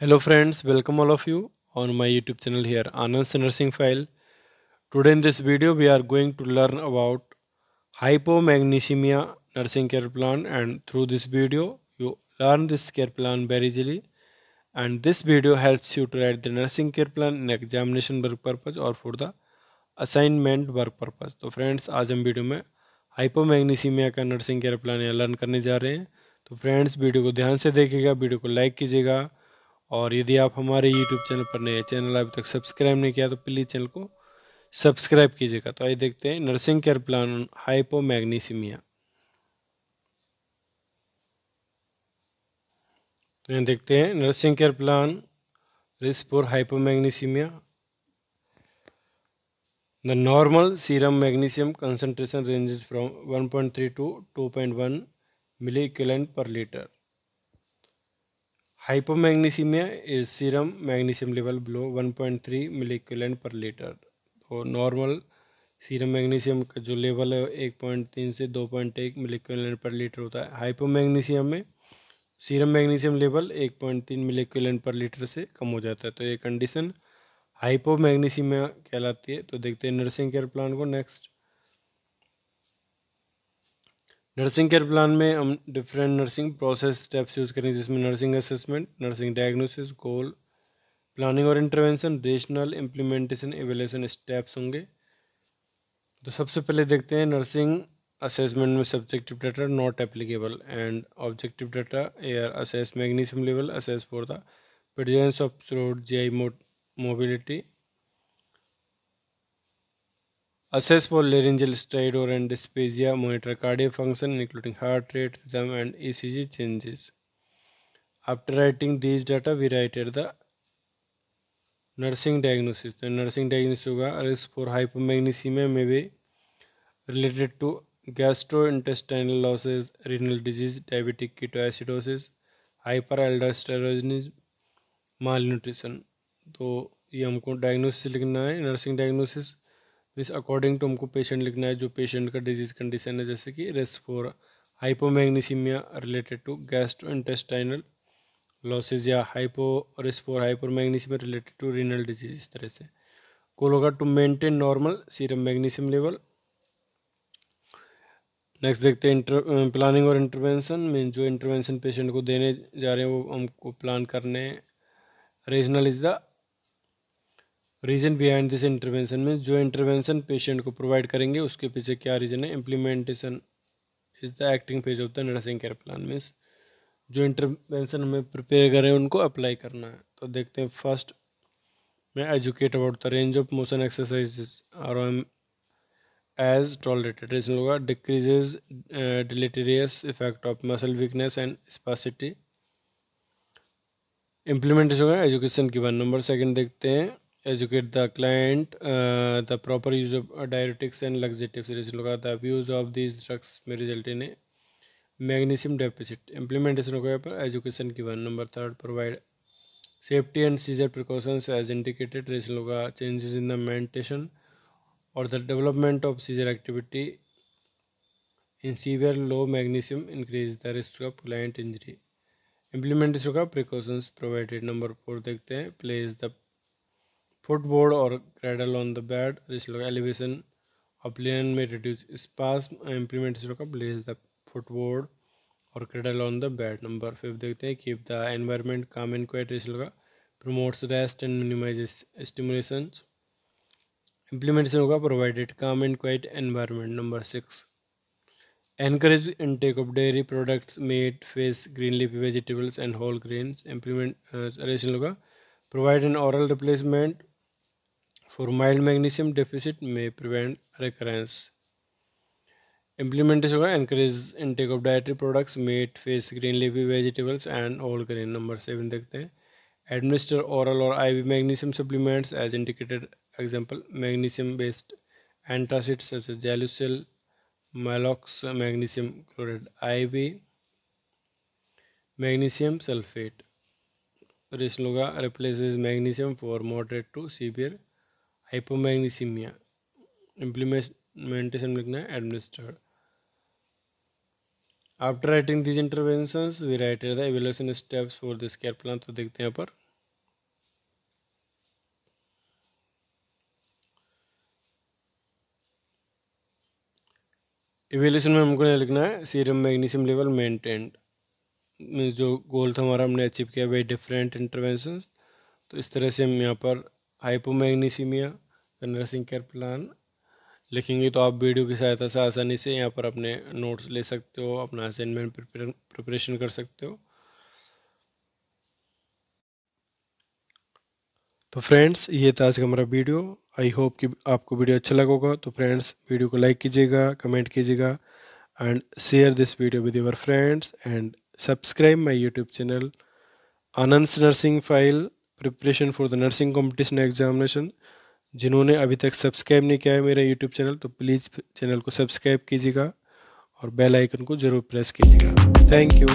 Hello friends, welcome all of you on my YouTube channel here, Anand's Nursing File. Today in this video we are going to learn about hypomagnesemia nursing care plan and through this video you learn this care plan very easily and this video helps you to write the nursing care plan in examination work purpose or for the assignment work purpose. तो friends आज हम video में hypomagnesemia का nursing care plan learn करने जा रहे हैं तो फ्रेंड्स वीडियो को ध्यान से देखिएगा वीडियो को लाइक कीजिएगा और यदि आप हमारे यूट्यूब चैनल पर नए चैनल अभी तक सब्सक्राइब नहीं किया तो प्लीज़ चैनल को सब्सक्राइब कीजिएगा। तो आइए देखते हैं nursing care plan hypo hypomagnesaemia. तो यहाँ देखते हैं nursing care plan risk for hypomagnesaemia. The normal serum magnesium concentration ranges from 1.3 to 2.1 milliequivalent per liter. Hypomagnesemia is serum magnesium level below 1.3 milliequivalent per litre तो normal serum magnesium का जो level है 1.3 से 2.1 मिलीक्यूलेंट पर लीटर होता है। Hypomagnesium में serum magnesium level 1.3 मिलीक्यूलेंट पर लीटर से कम हो जाता है। तो ये कंडीशन हाइपोमैग्नीसीमिया कहलाती है। तो देखते हैं नर्सिंग केयर प्लान को नेक्स्ट नर्सिंग केयर प्लान में हम different nursing process steps use करेंगे, जिसमें nursing assessment nursing diagnosis goal planning और intervention rationale implementation evaluation steps होंगे। तो सबसे पहले देखते हैं नर्सिंग असेसमेंट में subjective data not applicable and objective data air assess magnesium level assess for the presence of throat G I mobility assess for laryngeal stridor and dysphagia monitor cardiac function including heart rate rhythm and ecg changes after writing these data we write the nursing diagnosis the nursing diagnosis hoga risk for hypomagnesemia may be related to gastrointestinal losses renal disease diabetic ketoacidosis hyperaldosteronism malnutrition तो ये हमको diagnosis लिखना है nursing diagnosis means according to हमको patient लिखना है, जो patient का डिज़ीज़ कंडीशन है, जैसे कि rest for hypomagnesemia related to gastro intestinal losses या hypo risk for hypomagnesemia related to renal disease इस तरह से। कोल होगा to maintain normal serum magnesium level next देखते हैं इंटर प्लानिंग और इंटरवेंशन मीन जो इंटरवेंशन पेशेंट को देने जा रहे हैं, वो हमको प्लान करने rationale is the reason behind this intervention में जो इंटरवेंशन पेशेंट को प्रोवाइड करेंगे, उसके पीछे क्या रीज़न है? Implementation is the acting phase of the nursing care plan means जो इंटरवेंशन हमें प्रिपेयर करें उनको अप्लाई करना है। तो देखते हैं फ़र्स्ट में educate about the range of motion exercise R M as tolerated होगा decreases deleterious effect of muscle weakness and spasticity implementation होगा एजुकेशन की वन नंबर सेकंड देखते हैं educate the client the proper use of diuretics and laxative reason होगा the use of these drugs may result in magnesium deficit implementation होगा पर education की one number third provide safety and seizure precautions as indicated reason होगा changes in the medication और the development of seizure activity in severe low magnesium increase the risk of client injury implementation का precautions provided number four देखते हैं footboard और cradle on the bed elevation of linen may reduce spasm implementation का place the footboard और cradle on the bed number fifth देखते हैं keep the environment calm and quiet का promotes rest and minimize stimulation implementation होगा provided calm and quiet environment number six encourage intake of dairy products meat fish green leafy vegetables and whole grains. Implement uh, provide an oral replacement for mild magnesium deficit may prevent recurrence implementation encourage intake of dietary products meat fish green leafy vegetables and whole grain number 7 dekhte hain administer oral or iv magnesium supplements as indicated example magnesium based antacids such as gelucil Maalox magnesium chloride IV magnesium sulfate Risloga replaces magnesium for moderate to severe hypomagnesemia implementation लिखना है administered after writing these intervention we write the evaluation steps for this care plan तो देखते हैं यहाँ पर। Evaluation में हमको यहाँ लिखना है serum magnesium level maintained means जो गोल था हमारा हमने अचीव किया वे डिफरेंट इंटरवेंशन तो इस तरह से हम यहाँ पर हाइपोमैग्नीसीमिया का नर्सिंग केयर प्लान। लिखेंगे तो आप वीडियो की सहायता से आसानी से यहाँ पर अपने नोट्स ले सकते हो, अपना असाइनमेंट प्रिपरेशन कर सकते हो। तो फ्रेंड्स, ये था आज का हमारा वीडियो। आई होप कि आपको वीडियो अच्छा लगा होगा। तो फ्रेंड्स, वीडियो को लाइक कीजिएगा, कमेंट कीजिएगा, and share this video with your friends, and subscribe my YouTube channel, Anand nursing file. Preparation for the nursing competition examination जिन्होंने अभी तक सब्सक्राइब नहीं किया है मेरा यूट्यूब चैनल तो प्लीज़ चैनल को सब्सक्राइब कीजिएगा और बेल आइकन को ज़रूर प्रेस कीजिएगा। Thank you